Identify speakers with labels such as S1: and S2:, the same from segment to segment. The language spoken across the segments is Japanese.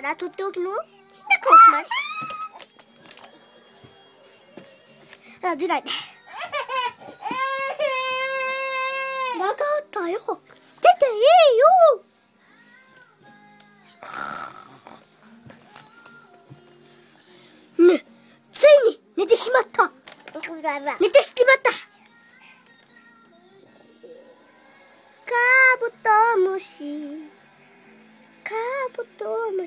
S1: からとっておきの？変な顔しますあ出ないね。分かったよ。出ていいよ。ねついに寝てしまった。寝てしまった。カブトムシカブトム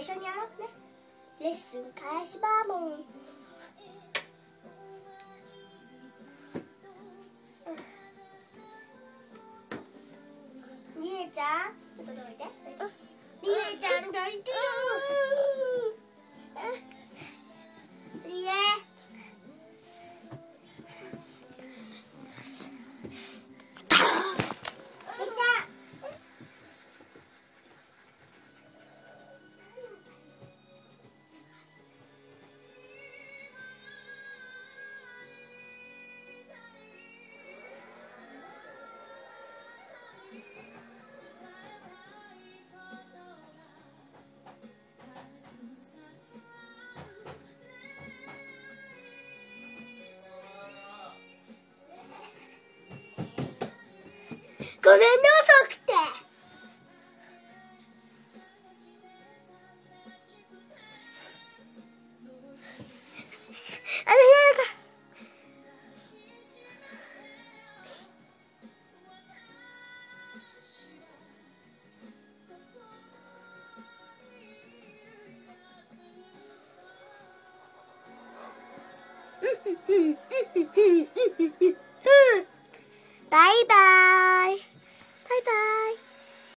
S1: 一緒にやろうねレッスン開始バーモン。みえちゃん？ちょっとどいて。みえちゃんどいてごめんね遅くて。あの部屋か。